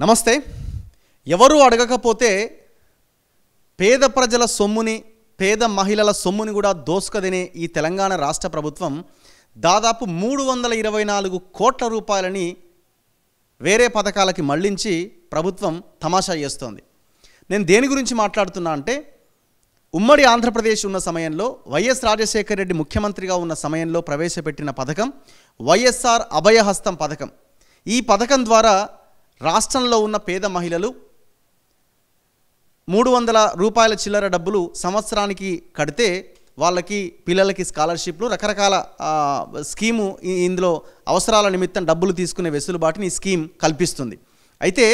నమస్తే. ఎవరు అడగకపోతే పేద ప్రజల సొమ్ముని పేద మహిళల సొమ్ముని కూడా దోసుకదినే ఈ తెలంగాణ రాష్ట్ర ప్రభుత్వం దాదాపు మూడు వందల ఇరవై నాలుగు కోట్ల రూపాయలని వేరే పథకాలకి మళ్ళించి ప్రభుత్వం తమాషా చేస్తోంది. నేను దేని గురించి మాట్లాడుతున్నా అంటే ఉమ్మడి ఆంధ్రప్రదేశ్ ఉన్న సమయంలో వైఎస్ రాజశేఖర రెడ్డి ముఖ్యమంత్రిగా ఉన్న సమయంలో ప్రవేశపెట్టిన పథకం వైఎస్ఆర్ అభయహస్తం పథకం. ఈ పథకం ద్వారా రాష్ట్రంలో ఉన్న పేద మహిళలు మూడు వందల రూపాయల చిల్లర డబ్బులు సంవత్సరానికి కడితే వాళ్ళకి పిల్లలకి స్కాలర్షిప్లు రకరకాల స్కీము ఇందులో అవసరాల నిమిత్తం డబ్బులు తీసుకునే వెసులుబాటుని ఈ స్కీమ్ కల్పిస్తుంది. అయితే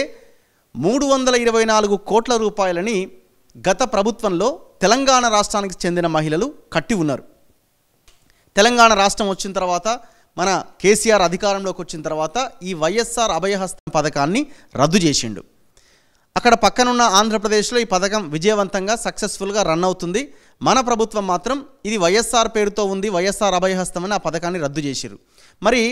మూడు వందల ఇరవై నాలుగు కోట్ల రూపాయలని గత ప్రభుత్వంలో తెలంగాణ రాష్ట్రానికి చెందిన మహిళలు కట్టి ఉన్నారు. తెలంగాణ రాష్ట్రం వచ్చిన తర్వాత మన కేసీఆర్ అధికారంలోకి వచ్చిన తర్వాత ఈ వైఎస్ఆర్ అభయహస్తం పథకాన్ని రద్దు చేసిండు. అక్కడ పక్కనున్న ఆంధ్రప్రదేశ్లో ఈ పథకం విజయవంతంగా సక్సెస్ఫుల్గా రన్ అవుతుంది. మన ప్రభుత్వం మాత్రం ఇది వైఎస్ఆర్ పేరుతో ఉంది వైఎస్ఆర్ అభయహస్తం అని ఆ పథకాన్ని రద్దు చేసిరు మరి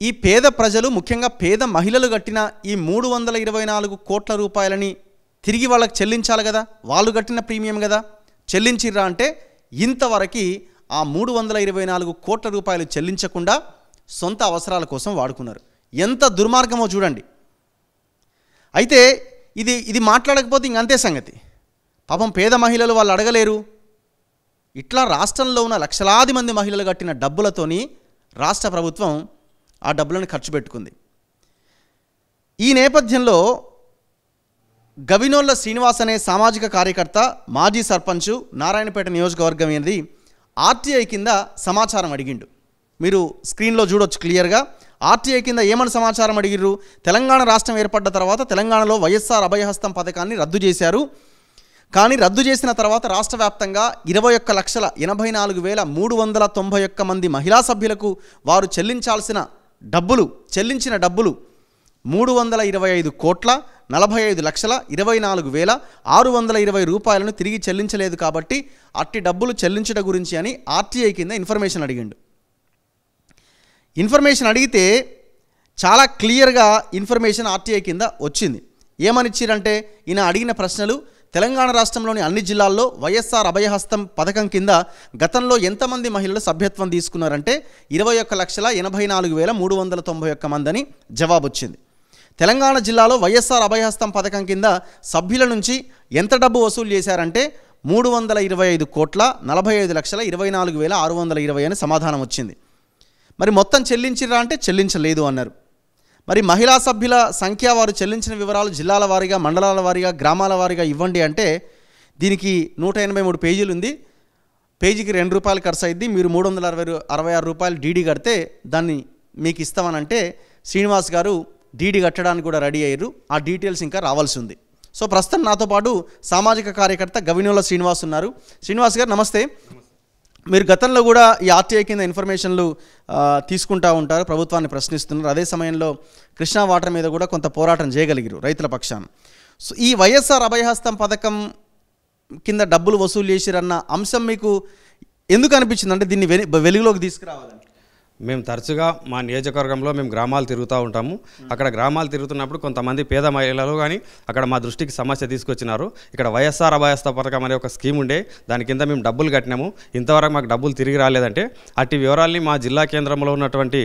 ఈ పేద ప్రజలు ముఖ్యంగా పేద మహిళలు కట్టిన ఈ మూడు వందల ఇరవై నాలుగు కోట్ల రూపాయలని తిరిగి వాళ్ళకి చెల్లించాలి కదా? వాళ్ళు కట్టిన ప్రీమియం కదా? చెల్లించిర్రా అంటే ఇంతవరకు ఆ మూడు వందల ఇరవై నాలుగు కోట్ల రూపాయలు చెల్లించకుండా సొంత అవసరాల కోసం వాడుకున్నారు. ఎంత దుర్మార్గమో చూడండి. అయితే ఇది ఇది మాట్లాడకపోతే ఇంకంతే సంగతి. పాపం పేద మహిళలు వాళ్ళు అడగలేరు. ఇట్లా రాష్ట్రంలో ఉన్న లక్షలాది మంది మహిళలు కట్టిన డబ్బులతోని రాష్ట్ర ప్రభుత్వం ఆ డబ్బులను ఖర్చు పెట్టుకుంది. ఈ నేపథ్యంలో గవినోళ్ళ శ్రీనివాస్ అనే సామాజిక కార్యకర్త మాజీ సర్పంచ్ నారాయణపేట నియోజకవర్గం అనేది ఆర్టీఐ కింద సమాచారం అడిగిండు. మీరు స్క్రీన్లో చూడొచ్చు క్లియర్గా. ఆర్టీఐ కింద ఏమని సమాచారం అడిగిర్రు? తెలంగాణ రాష్ట్రం ఏర్పడ్డ తర్వాత తెలంగాణలో వైఎస్ఆర్ అభయహస్తం పథకాన్ని రద్దు చేశారు. కానీ రద్దు చేసిన తర్వాత రాష్ట్ర వ్యాప్తంగా ఇరవై ఒక్క లక్షల ఎనభై నాలుగు వేల మూడు వందల తొంభై ఒక్క మంది మహిళా సభ్యులకు వారు చెల్లించాల్సిన డబ్బులు చెల్లించిన డబ్బులు మూడు వందల ఇరవై ఐదు కోట్ల నలభై ఐదు లక్షల ఇరవై నాలుగు వేల ఆరు వందల ఇరవై రూపాయలను తిరిగి చెల్లించలేదు కాబట్టి అట్టి డబ్బులు చెల్లించడం గురించి అని ఆర్టీఐ కింద ఇన్ఫర్మేషన్ అడిగిండు. ఇన్ఫర్మేషన్ అడిగితే చాలా క్లియర్గా ఇన్ఫర్మేషన్ ఆర్టీఐ కింద వచ్చింది. ఏమనిచ్చిరంటే ఈయన అడిగిన ప్రశ్నలు తెలంగాణ రాష్ట్రంలోని అన్ని జిల్లాల్లో వైఎస్ఆర్ అభయహస్తం పథకం కింద గతంలో ఎంతమంది మహిళలు సభ్యత్వం తీసుకున్నారంటే ఇరవై ఒక్క లక్షల ఎనభై నాలుగు వేల మూడు వందల తొంభై ఒక్క మందని జవాబొచ్చింది. జవాబు వచ్చింది తెలంగాణ జిల్లాలో వైఎస్ఆర్ అభయహస్తం పథకం కింద సభ్యుల నుంచి ఎంత డబ్బు వసూలు చేశారంటే మూడు వందల ఇరవై ఐదు కోట్ల నలభై ఐదు లక్షల ఇరవై నాలుగు వేల ఆరు వందల ఇరవై అని సమాధానం వచ్చింది. మరి మొత్తం చెల్లించిరా అంటే చెల్లించలేదు అన్నారు. మరి మహిళా సభ్యుల సంఖ్య వారు చెల్లించిన వివరాలు జిల్లాల వారీగా మండలాల వారీగా గ్రామాల వారీగా ఇవ్వండి అంటే దీనికి నూట ఎనభై మూడు పేజీలు ఉంది. పేజీకి రెండు రూపాయలు ఖర్చు అయింది మీరు మూడు వందల అరవై అరవై ఆరు రూపాయలు డీడీ కడితే దాన్ని మీకు ఇస్తామనంటే శ్రీనివాస్ గారు డీడీ కట్టడానికి కూడా రెడీ అయ్యారు. ఆ డీటెయిల్స్ ఇంకా రావాల్సి ఉంది సో ప్రస్తుతం నాతో పాటు సామాజిక కార్యకర్త గవినోల శ్రీనివాస్ ఉన్నారు. శ్రీనివాస్ గారు నమస్తే. మీరు గతంలో కూడా ఈ ఆర్టీఐ కింద ఇన్ఫర్మేషన్లు తీసుకుంటూ ఉంటారు ప్రభుత్వాన్ని ప్రశ్నిస్తున్నారు. అదే సమయంలో కృష్ణా వాటర్ మీద కూడా కొంత పోరాటం చేయగలిగారు రైతుల పక్షాన. సో ఈ వైఎస్ఆర్ అభయహస్తం పథకం కింద డబ్బులు వసూలు చేసిరన్న అంశం మీకు ఎందుకు అనిపించింది? అంటే దీన్ని వెలుగులోకి తీసుకురావాలని. మేము తరచుగా మా నియోజకవర్గంలో మేము గ్రామాలు తిరుగుతూ ఉంటాము. అక్కడ గ్రామాలు తిరుగుతున్నప్పుడు కొంతమంది పేద మహిళలు కానీ అక్కడ మా దృష్టికి సమస్య తీసుకొచ్చినారు. ఇక్కడ వైఎస్ఆర్ అభయస్థ పథకం అనే ఒక స్కీమ్ ఉండే. దాని కింద మేము డబ్బులు కట్టినాము. ఇంతవరకు మాకు డబ్బులు తిరిగి రాలేదంటే అట్టి వివరాల్ని మా జిల్లా కేంద్రంలో ఉన్నటువంటి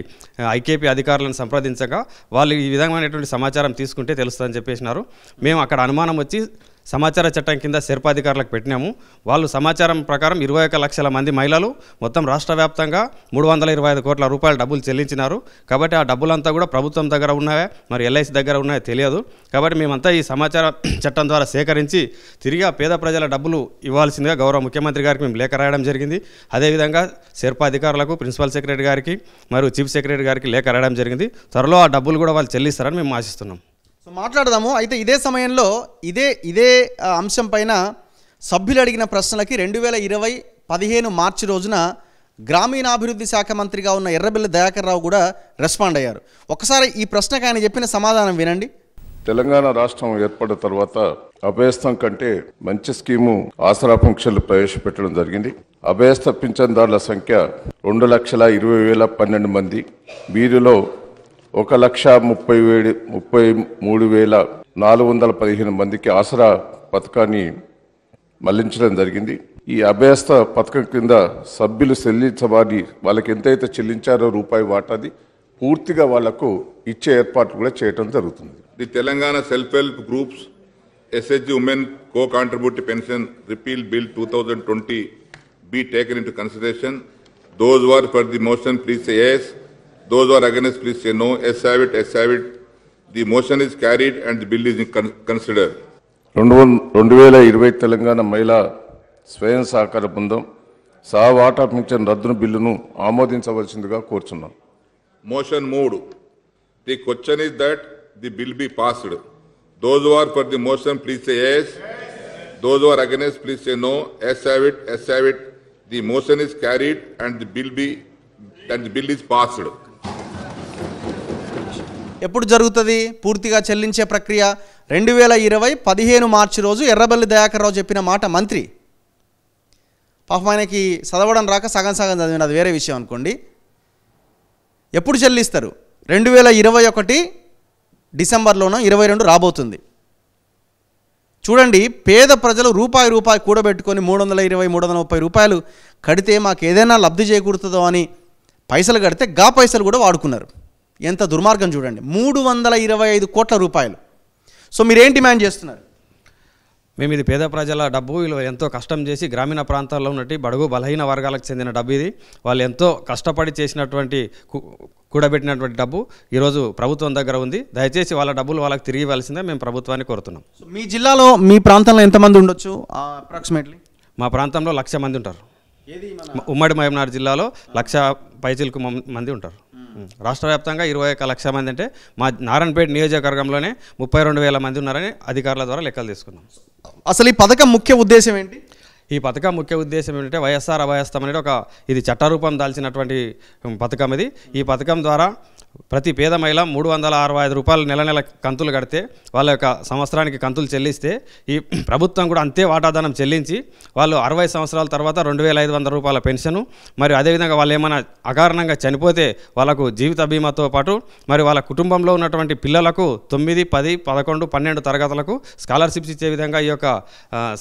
ఐకేపీ అధికారులను సంప్రదించగా వాళ్ళు ఈ విధమైనటువంటి సమాచారం తీసుకుంటే తెలుస్తుందని చెప్పేసినారు. మేము అక్కడ అనుమానం వచ్చి సమాచార చట్టం కింద శిల్పాధికారులకు పెట్టినాము. వాళ్ళు సమాచారం ప్రకారం ఇరవై ఒక లక్షల మంది మహిళలు మొత్తం రాష్ట్ర వ్యాప్తంగా మూడు వందల ఇరవై ఐదు కోట్ల రూపాయల డబ్బులు చెల్లించినారు. కాబట్టి ఆ డబ్బులంతా కూడా ప్రభుత్వం దగ్గర ఉన్నాయా? మరి ఎల్ఐసి దగ్గర ఉన్నాయో తెలియదు. కాబట్టి మేమంతా ఈ సమాచార చట్టం ద్వారా సేకరించి తిరిగి ఆ పేద ప్రజల డబ్బులు ఇవ్వాల్సిందిగా గౌరవ ముఖ్యమంత్రి గారికి మేము లేఖ రాయడం జరిగింది. అదేవిధంగా శిల్పాధికారులకు ప్రిన్సిపల్ సెక్రటరీ గారికి మరియు చీఫ్ సెక్రటరీ గారికి లేఖ రాయడం జరిగింది. త్వరలో ఆ డబ్బులు కూడా వాళ్ళు చెల్లిస్తారని మేము ఆశిస్తున్నాం. సో మాట్లాడదాము. అయితే ఇదే సమయంలో ఇదే ఇదే అంశం పైన సభ్యులు అడిగిన ప్రశ్నలకి రెండు వేల ఇరవై పదిహేను మార్చి రోజున గ్రామీణాభివృద్ధి శాఖ మంత్రిగా ఉన్న ఎర్రబెల్లి దయాకర్ రావు కూడా రెస్పాండ్ అయ్యారు. ఒకసారి ఈ ప్రశ్నకు ఆయన చెప్పిన సమాధానం వినండి. తెలంగాణ రాష్ట్రం ఏర్పడిన తర్వాత అభయస్థం కంటే మంచి స్కీము ఆసరా ఫంక్షన్లు ప్రవేశపెట్టడం జరిగింది. అభయస్థ పింఛన్దారుల సంఖ్య రెండు లక్షల ఇరవై వేల పన్నెండు మంది. వీరిలో ఒక లక్ష ముప్పై వేడు ముప్పై మూడు వేల నాలుగు వందల పదిహేను మందికి ఆసరా పథకాన్ని మళ్ళించడం జరిగింది. ఈ అభ్యస్త పథకం కింద సభ్యులు చెల్లించమని వాళ్ళకి ఎంతైతే చెల్లించారో రూపాయి వాటాది పూర్తిగా వాళ్ళకు ఇచ్చే ఏర్పాటు కూడా చేయడం జరుగుతుంది. ఈ Telangana self help groups SHG women co contribute pension repeal bill two thousand twenty be taken into consideration those who are for the motion please yes Those who are against, please say no. Yes, have it, yes, have it. The motion is carried and the bill is con- considered. రెండు రెండు వేల ఇరవై తెలంగాణ మహిళా స్వయం సహకార బృందం సహవాటా pension రద్దును బిల్లును ఆమోదించవలసిందిగా కోరుచున్నాం Motion moved. The question is that the bill be passed. Those who are for the motion, please say yes. Those who are against, please say no. Yes, have it, yes, have it. The motion is carried and the bill be, and the bill is passed. ఎప్పుడు జరుగుతుంది? పూర్తిగా చెల్లించే ప్రక్రియ రెండు వేల ఇరవై పదిహేను మార్చి రోజు ఎర్రబెల్లి దయాకర్రావు చెప్పిన మాట మంత్రి. పాపం ఆయనకి చదవడం రాక సగం సగం చదివిన అది వేరే విషయం అనుకోండి. ఎప్పుడు చెల్లిస్తారు? రెండు వేల ఇరవై ఒకటి డిసెంబర్లోనో ఇరవై రెండు రాబోతుంది. చూడండి పేద ప్రజలు రూపాయి రూపాయి కూడబెట్టుకొని మూడు వందల ఇరవై మూడు వందల ముప్పై రూపాయలు కడితే మాకు ఏదైనా లబ్ధి చేకూరుతుందో అని పైసలు కడితే గా పైసలు కూడా వాడుకున్నారు. ఎంత దుర్మార్గం చూడండి. మూడు వందల ఇరవై ఐదు కోట్ల రూపాయలు. సో మీరేం డిమాండ్ చేస్తున్నారు? మేము ఇది పేద ప్రజల డబ్బు వీళ్ళు ఎంతో కష్టం చేసి గ్రామీణ ప్రాంతాల్లో ఉన్నట్టు బడుగు బలహీన వర్గాలకు చెందిన డబ్బు ఇది. వాళ్ళు ఎంతో కష్టపడి చేసినటువంటి కూడబెట్టినటువంటి డబ్బు ఈరోజు ప్రభుత్వం దగ్గర ఉంది. దయచేసి వాళ్ళ డబ్బులు వాళ్ళకి తిరిగి ఇవ్వాల్సిందే మేము ప్రభుత్వాన్ని కోరుతున్నాం. మీ జిల్లాలో మీ ప్రాంతంలో ఎంతమంది ఉండొచ్చు? అప్రాక్సిమేట్లీ మా ప్రాంతంలో లక్ష మంది ఉంటారు. ఉమ్మడి మహబూబ్నగర్ జిల్లాలో లక్ష పైచిలకు మంది ఉంటారు. రాష్ట్ర వ్యాప్తంగా ఇరవై ఒక్క లక్ష మంది అంటే మా నారాయణపేట నియోజకవర్గంలోనే ముప్పై రెండు వేల మంది ఉన్నారని అధికారుల ద్వారా లెక్కలు తీసుకున్నాం. అసలు ఈ పథకం ముఖ్య ఉద్దేశం ఏంటి? ఈ పథకం ముఖ్య ఉద్దేశం ఏంటంటే వైఎస్ఆర్ అభయస్థం అనేది ఒక ఇది చట్టరూపం దాల్చినటువంటి పథకం ఇది. ఈ పథకం ద్వారా ప్రతి పేద మహిళ మూడు వందల అరవై ఐదు రూపాయలు నెల నెల కంతులు కడితే వాళ్ళ యొక్క సంవత్సరానికి కంతులు చెల్లిస్తే ఈ ప్రభుత్వం కూడా అంతే వాటాదానం చెల్లించి వాళ్ళు అరవై సంవత్సరాల తర్వాత రెండు వేల ఐదు వందల రూపాయల పెన్షను మరి అదేవిధంగా వాళ్ళు ఏమైనా అకారణంగా చనిపోతే వాళ్ళకు జీవిత బీమాతో పాటు మరి వాళ్ళ కుటుంబంలో ఉన్నటువంటి పిల్లలకు తొమ్మిది పది పదకొండు పన్నెండు తరగతులకు స్కాలర్షిప్స్ ఇచ్చే విధంగా ఈ యొక్క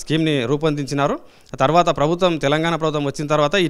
స్కీమ్ని రూపొందించినారు. తర్వాత ప్రభుత్వం తెలంగాణ ప్రభుత్వం వచ్చిన తర్వాత ఈ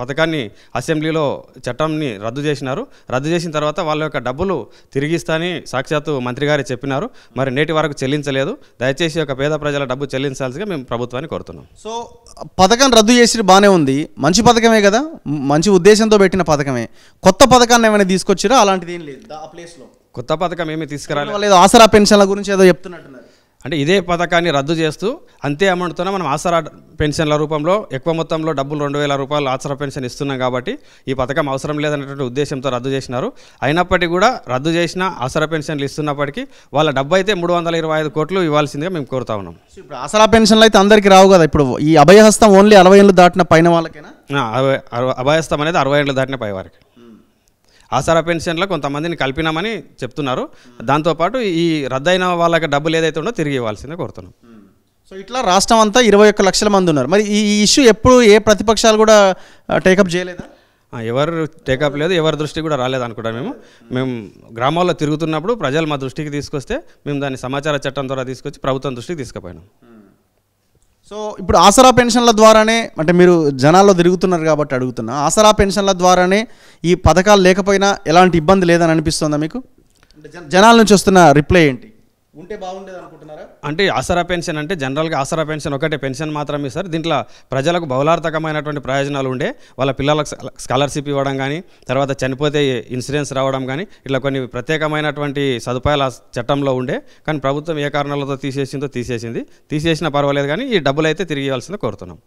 పథకాన్ని అసెంబ్లీలో చట్టంని రద్దు చేసినారు. రద్దు చేసిన తర్వాత వాళ్ళ యొక్క డబ్బులు తిరిగిస్తాని సాక్షాత్తు మంత్రి గారు చెప్పినారు. మరి నేటి వరకు చెల్లించలేదు. దయచేసి ఒక పేద ప్రజల డబ్బు చెల్లించాల్సిగా మేము ప్రభుత్వాన్ని కోరుతున్నాం. సో పథకం రద్దు చేసి బాగానే ఉంది. మంచి పథకమే కదా? మంచి ఉద్దేశంతో పెట్టిన పథకమే. కొత్త పథకాన్ని ఏమైనా తీసుకొచ్చిరా? అలాంటిది ఏం లేదు ఆ ప్లేస్లో కొత్త పథకం ఏమీ తీసుకురాలేదు ఆసరా పెన్షన్ల గురించి ఏదో చెప్తున్నట్టున్నారు. అంటే ఇదే పథకాన్ని రద్దు చేస్తూ అంతే అమౌంట్తోనే మనం ఆసరా పెన్షన్ల రూపంలో ఎక్కువ మొత్తంలో డబ్బులు రెండు వేల రూపాయలు ఆసరా పెన్షన్ ఇస్తున్నాం కాబట్టి ఈ పథకం అవసరం లేదనేటువంటి ఉద్దేశంతో రద్దు చేసినారు. అయినప్పటికీ కూడా రద్దు చేసిన ఆసరా పెన్షన్లు ఇస్తున్నప్పటికీ వాళ్ళ డబ్బు అయితే మూడు వందల ఇరవై ఐదు కోట్లు ఇవ్వాల్సిందిగా మేము కోరుతా ఉన్నాం. ఇప్పుడు ఆసరా పెన్షన్లు అయితే అందరికీ రావు కదా? ఇప్పుడు ఈ అభయహస్తం ఓన్లీ అరవై ఏళ్ళు దాటిన పైన వాళ్ళకేనా? అభయస్థం అనేది అరవై ఏళ్ళు దాటిన పై వారికి. ఆసరా పెన్షన్లో కొంతమందిని కలిపినామని చెప్తున్నారు. దాంతోపాటు ఈ రద్దయిన వాళ్ళకి డబ్బులు ఏదైతే ఉందో తిరిగి ఇవ్వాల్సిందే కోరుతున్నాం. సో ఇట్లా రాష్ట్రం అంతా ఇరవై ఒక్క లక్షల మంది ఉన్నారు. మరి ఈ ఇష్యూ ఎప్పుడు ఏ ప్రతిపక్షాలు కూడా టేకప్ చేయలేదా? ఎవరు టేకప్ లేదు ఎవరి దృష్టికి కూడా రాలేదు అనుకుంటా మేము. మేము గ్రామాల్లో తిరుగుతున్నప్పుడు ప్రజలు మా దృష్టికి తీసుకొస్తే మేము దాన్ని సమాచార చట్టం ద్వారా తీసుకొచ్చి ప్రభుత్వం దృష్టికి తీసుకుపోయినాం. సో ఇప్పుడు ఆసరా పెన్షన్ల ద్వారానే అంటే మీరు జనాల్లో తిరుగుతున్నారు కాబట్టి అడుగుతున్నా ఆసరా పెన్షన్ల ద్వారానే ఈ పథకాలు లేకపోయినా ఎలాంటి ఇబ్బంది లేదని అనిపిస్తుందా మీకు? జనాల నుంచి వస్తున్న రిప్లై ఏంటి? ఉంటే బాగుండేది అనుకుంటున్నారా? అంటే ఆసరా పెన్షన్ అంటే జనరల్గా ఆసరా పెన్షన్ ఒకటే పెన్షన్ మాత్రమే సార్. దీంట్లో ప్రజలకు బహుళార్థకమైనటువంటి ప్రయోజనాలు ఉండే వాళ్ళ పిల్లలకు స్కాలర్షిప్ ఇవ్వడం కానీ తర్వాత చనిపోతే ఇన్సూరెన్స్ రావడం కానీ ఇట్లా కొన్ని ప్రత్యేకమైనటువంటి సదుపాయాలు చట్టంలో ఉండే కానీ ప్రభుత్వం ఏ కారణాలతో తీసేసిందో తీసేసింది. తీసేసినా పర్వాలేదు కానీ ఈ డబ్బులు అయితే తిరిగి ఇవ్వాల్సిందో కోరుతున్నాం.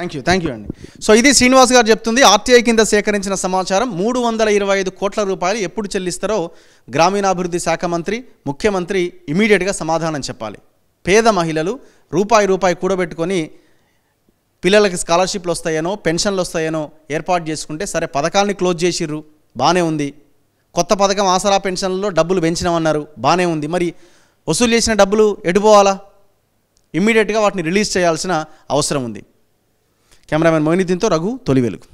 థ్యాంక్ యూ థ్యాంక్ యూ అండి సో ఇది శ్రీనివాస్ గారు చెప్తుంది ఆర్టీఐ కింద సేకరించిన సమాచారం మూడు వందల ఇరవై ఐదు కోట్ల రూపాయలు ఎప్పుడు చెల్లిస్తారో గ్రామీణాభివృద్ధి శాఖ మంత్రి ముఖ్యమంత్రి ఇమీడియట్గా సమాధానం చెప్పాలి. పేద మహిళలు రూపాయి రూపాయి కూడబెట్టుకొని పిల్లలకి స్కాలర్షిప్లు వస్తాయనో పెన్షన్లు వస్తాయనో ఏర్పాటు చేసుకుంటే సరే పథకాన్ని క్లోజ్ చేసిర్రు బాగానే ఉంది. కొత్త పథకం ఆసరా పెన్షన్లలో డబ్బులు పెంచినామన్నారు బాగానే ఉంది. మరి వసూలు చేసిన డబ్బులు ఎటుపోవాలా ఇమ్మీడియట్గా వాటిని రిలీజ్ చేయాల్సిన అవసరం ఉంది. ಕ್ಯಾಮ್ರಾಮನ್ ಮೊಯ್ನಿದ್ದೀನ್తో ರಘು ತೊಲಿವೆಲುಗು